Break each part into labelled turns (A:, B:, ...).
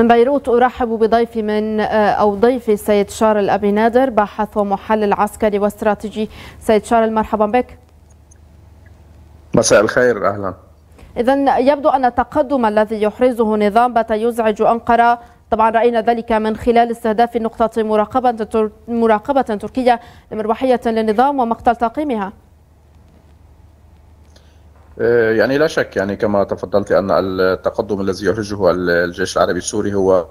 A: من بيروت أرحب بضيفي من أو ضيفي السيد شارل أبي نادر باحث ومحلل عسكري واستراتيجي. سيد شارل مرحبا بك.
B: مساء الخير أهلا.
A: إذا يبدو أن التقدم الذي يحرزه نظام بات يزعج أنقرة. طبعا رأينا ذلك من خلال استهداف نقطة مراقبة مراقبة تركية لمروحية للنظام ومقتل طاقمها
B: يعني لا شك يعني كما تفضلت أن التقدم الذي يحرجه الجيش العربي السوري هو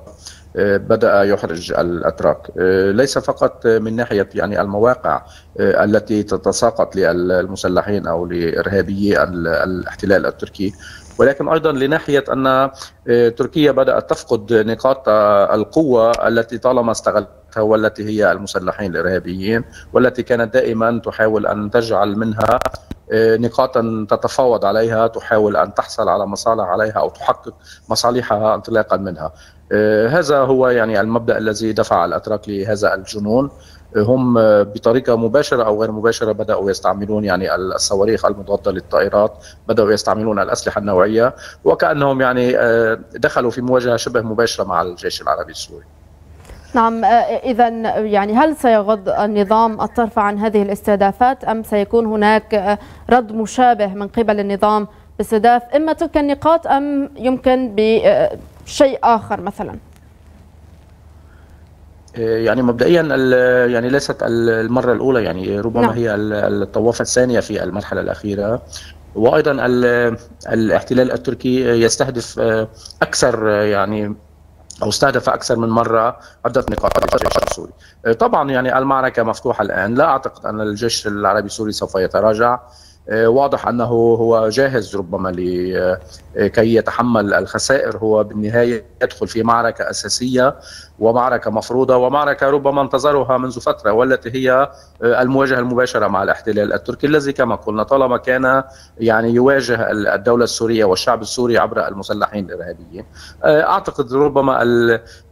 B: بدأ يحرج الأتراك. ليس فقط من ناحية يعني المواقع التي تتساقط للمسلحين أو لارهابيي الاحتلال التركي ولكن أيضا لناحية أن تركيا بدأت تفقد نقاط القوة التي طالما استغلتها والتي هي المسلحين الإرهابيين والتي كانت دائما تحاول أن تجعل منها نقاطا تتفاوض عليها تحاول أن تحصل على مصالح عليها أو تحقق مصالحها انطلاقا منها. هذا هو يعني المبدأ الذي دفع الأتراك لهذا الجنون هم بطريقة مباشرة أو غير مباشرة بدأوا يستعملون يعني الصواريخ المضادة للطائرات، بدأوا يستعملون الأسلحة النوعية وكأنهم يعني دخلوا في مواجهة شبه مباشرة مع الجيش العربي السوري.
A: نعم اذا يعني هل سيغض النظام الطرف عن هذه الاستهدافات أم سيكون هناك رد مشابه من قبل النظام باستهداف إما تلك النقاط أم يمكن بشيء آخر مثلا؟
B: يعني مبدئيا يعني ليست المرة الأولى يعني ربما نعم. هي الطوافة الثانية في المرحلة الأخيرة وأيضا الاحتلال التركي يستهدف أكثر يعني أو استهدف أكثر من مرة عدة نقاط الجيش السوري. طبعا يعني المعركة مفتوحة الآن، لا أعتقد أن الجيش العربي السوري سوف يتراجع. واضح أنه هو جاهز ربما لكي يتحمل الخسائر. هو بالنهاية يدخل في معركة أساسية ومعركة مفروضة ومعركة ربما انتظرها منذ فترة والتي هي المواجهة المباشرة مع الاحتلال التركي الذي كما قلنا طالما كان يعني يواجه الدولة السورية والشعب السوري عبر المسلحين الإرهابيين. أعتقد ربما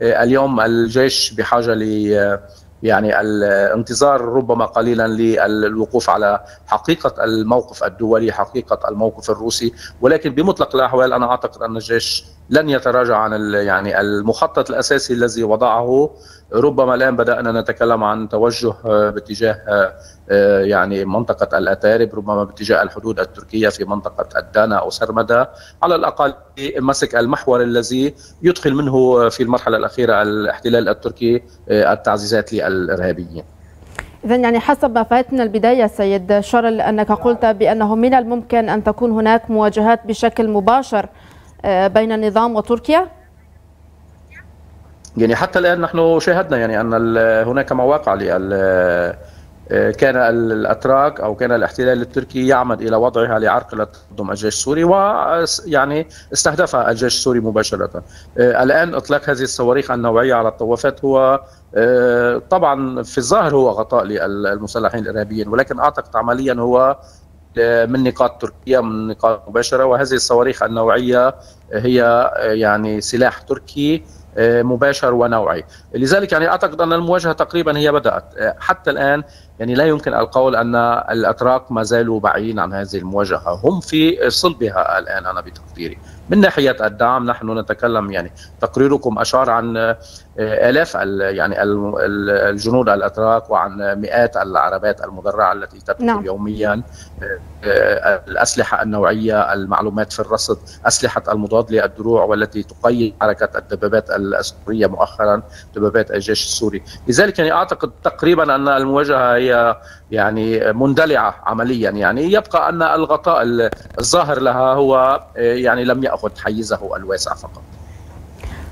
B: اليوم الجيش بحاجة ل يعني الانتظار ربما قليلا للوقوف على حقيقة الموقف الدولي حقيقة الموقف الروسي. ولكن بمطلق الأحوال أنا أعتقد أن الجيش لن يتراجع عن يعني المخطط الأساسي الذي وضعه. ربما الآن بدأنا نتكلم عن توجه باتجاه يعني منطقة الأتارب ربما باتجاه الحدود التركية في منطقة الدانا أو سرمدا. على الأقل مسك المحور الذي يدخل منه في المرحلة الأخيرة الاحتلال التركي التعزيزات للإرهابيين.
A: إذا يعني حسب ما فاتنا البداية سيد شارل أنك قلت بأنه من الممكن أن تكون هناك مواجهات بشكل مباشر بين النظام وتركيا؟
B: يعني حتى الآن نحن شاهدنا يعني أن هناك مواقع لل كان الأتراك أو كان الاحتلال التركي يعمد إلى وضعها لعرقله تقدم الجيش السوري ويعني استهدفها الجيش السوري مباشرة. الآن إطلاق هذه الصواريخ النوعية على الطوافات هو طبعا في الظاهر هو غطاء للمسلحين الإرهابيين ولكن أعتقد عمليا هو من نقاط تركيا من نقاط مباشرة وهذه الصواريخ النوعية هي يعني سلاح تركي مباشر ونوعي. لذلك يعني أعتقد أن المواجهة تقريبا هي بدأت. حتى الآن يعني لا يمكن القول أن الأتراك ما زالوا بعيدين عن هذه المواجهة. هم في صلبها الآن أنا بتقديري. من ناحية الدعم نحن نتكلم يعني تقريركم أشار عن آلاف يعني الجنود الأتراك وعن مئات العربات المدرعة التي تدخل نعم. يوميا. الأسلحة النوعية المعلومات في الرصد أسلحة المضاد للدروع والتي تقيد حركة الدبابات السوريه مؤخرا دبابات الجيش السوري. لذلك يعني أعتقد تقريبا أن المواجهة هي يعني مندلعة عمليا. يعني يبقى أن الغطاء الظاهر لها هو يعني لم يأخذ حيزه الواسع فقط.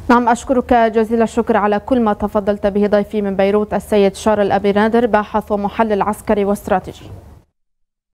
A: نعم أشكرك جزيل الشكر على كل ما تفضلت به ضيفي من بيروت السيد شارل أبي نادر باحث ومحلل عسكري واستراتيجي.